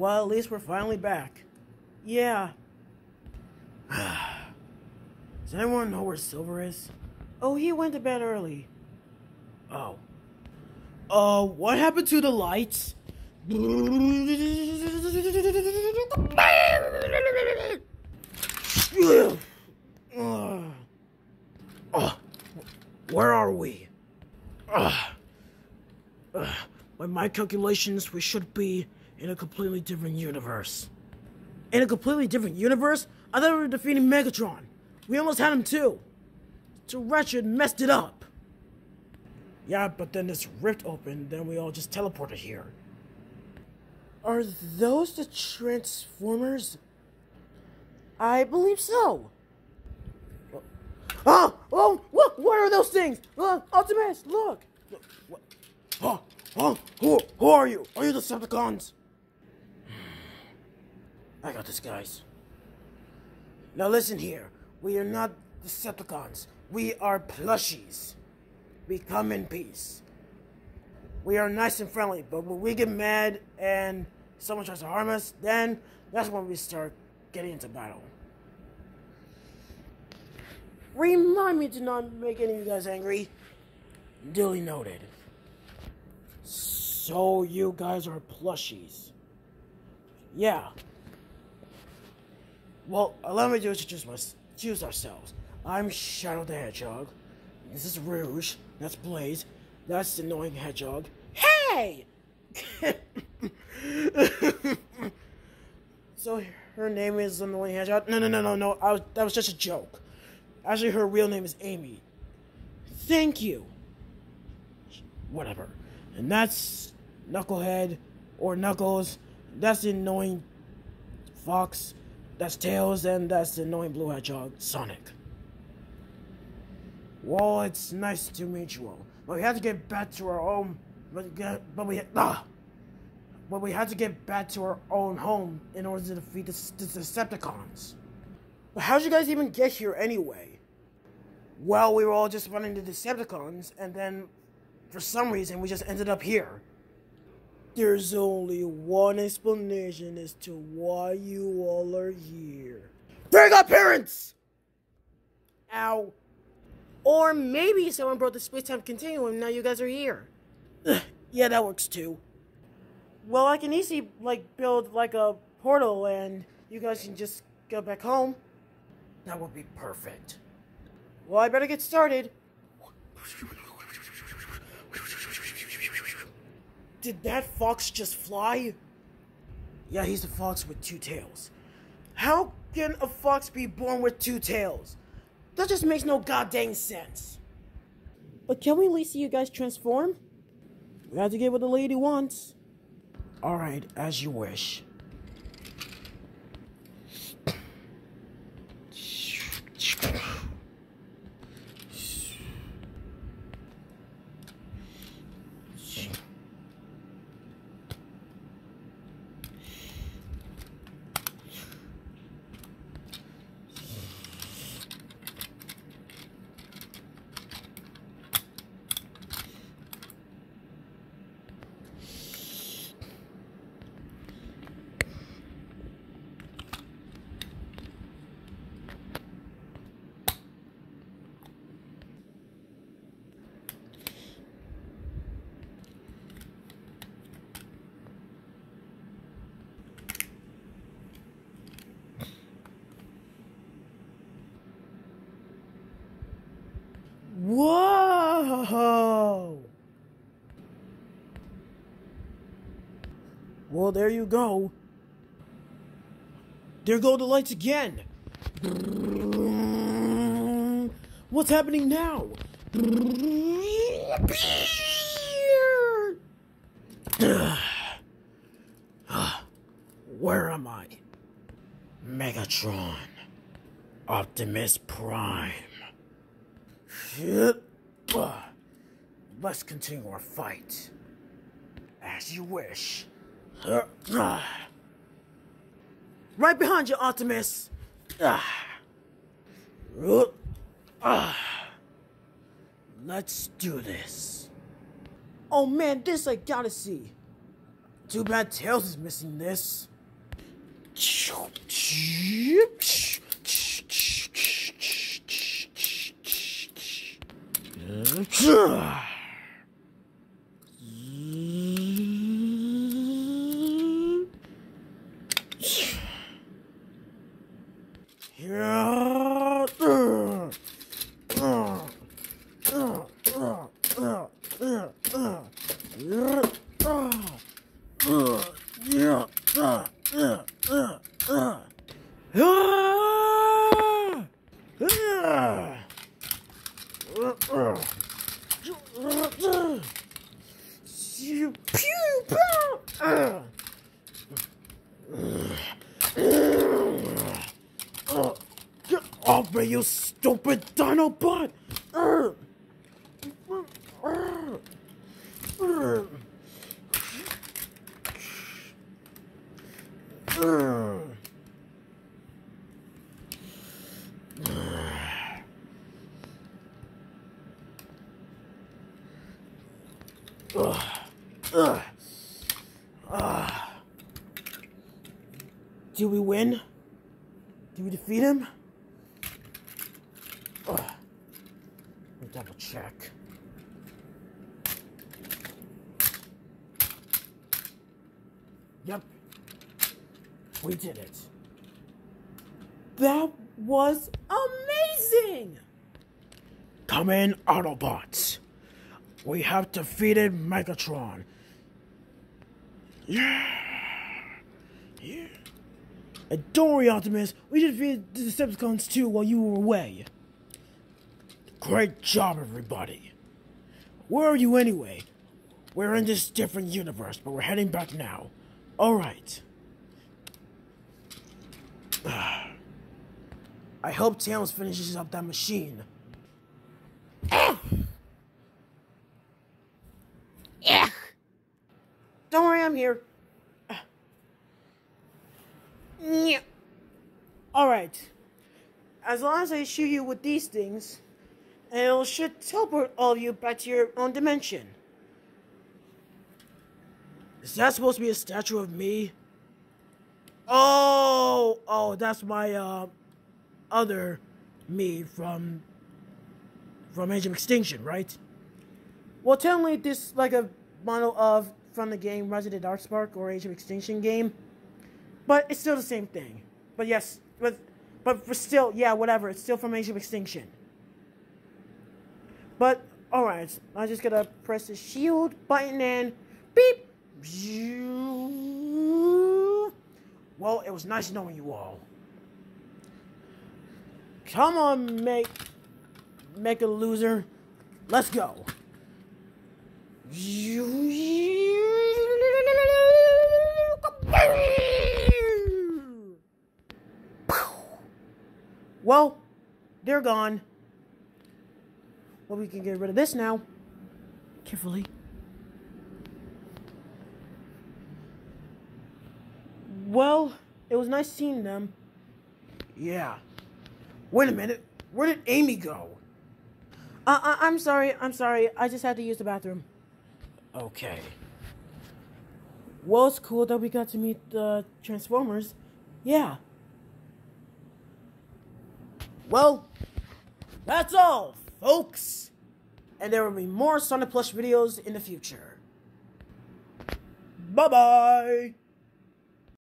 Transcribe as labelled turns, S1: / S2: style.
S1: Well, at least we're finally back. Yeah. Does anyone know where Silver is? Oh, he went to bed early. Oh. Uh, what happened to the lights? Uh, where are we? Uh, uh, by my calculations, we should be in a completely different universe. In a completely different universe? I thought we were defeating Megatron. We almost had him too. Ratchet messed it up. Yeah, but then this rift opened, then we all just teleported here. Are those the Transformers? I believe so. Oh, oh, look, what are those things? Uh, Optimus, look. Look what? Oh, oh, who, who are you? Are you the Decepticons? I got this, guys. Now listen here. We are not Decepticons. We are plushies. We come in peace. We are nice and friendly, but when we get mad and someone tries to harm us, then that's when we start getting into battle. Remind me to not make any of you guys angry. Duly noted. So you guys are plushies. Yeah. Well, allow me to introduce, my, introduce ourselves. I'm Shadow the Hedgehog. This is Rouge. That's Blaze. That's the annoying hedgehog. Hey! so her name is annoying hedgehog. No, no, no, no, no. Was, that was just a joke. Actually, her real name is Amy. Thank you. Whatever. And that's Knucklehead or Knuckles. That's the annoying Fox. That's Tails, and that's the annoying Blue Hedgehog, Sonic. Well, it's nice to meet you all. But we have to get back to our own. But, but we ah, but we had to get back to our own home in order to defeat the, the Decepticons. But how'd you guys even get here anyway? Well, we were all just running the Decepticons, and then for some reason we just ended up here. There's only one explanation as to why you all are here. Big parents! Ow. Or maybe someone brought the space-time continuum now you guys are here. yeah, that works too. Well, I can easily, like, build, like, a portal and you guys can just go back home. That would be perfect. Well, I better get started. Did that fox just fly? Yeah, he's a fox with two tails. How can a fox be born with two tails? That just makes no goddamn sense. But can we at least see you guys transform? We have to get what the lady wants. Alright, as you wish. Well, there you go. There go the lights again. What's happening now? Where am I? Megatron. Optimus Prime. Let's continue our fight. As you wish. Right behind you, Optimus. Let's do this. Oh man, this I gotta see. Too bad Tails is missing this. Get off me, you stupid Dinobot! Do we win? Do we defeat him? Ugh. Let me double check. Yep. We did it. That was amazing! Come in, Autobots. We have defeated Megatron. Yeah. Yeah. And don't worry, Optimus. We defeated the Decepticons too while you were away. Great job, everybody. Where are you anyway? We're in this different universe, but we're heading back now. Alright. I hope Tails finishes up that machine. Don't worry, I'm here. Alright. As long as I shoot you with these things, it should teleport all of you back to your own dimension. Is that supposed to be a statue of me? Oh, oh, that's my uh, other me from from Age of Extinction, right? Well, technically, this like a model of from the game Rise of the Dark Spark or Age of Extinction game, but it's still the same thing. But yes, but but still, yeah, whatever. It's still from Age of Extinction. But alright, I just gotta press the shield button and beep. Well, it was nice knowing you all. Come on, make make a loser. Let's go. Well, they're gone. Well, we can get rid of this now. Carefully. Well, it was nice seeing them. Yeah. Wait a minute. Where did Amy go? Uh, uh, I'm sorry. I'm sorry. I just had to use the bathroom. Okay. Well, it's cool that we got to meet the Transformers. Yeah. Well, that's all, folks. And there will be more Sonic Plush videos in the future. Bye bye.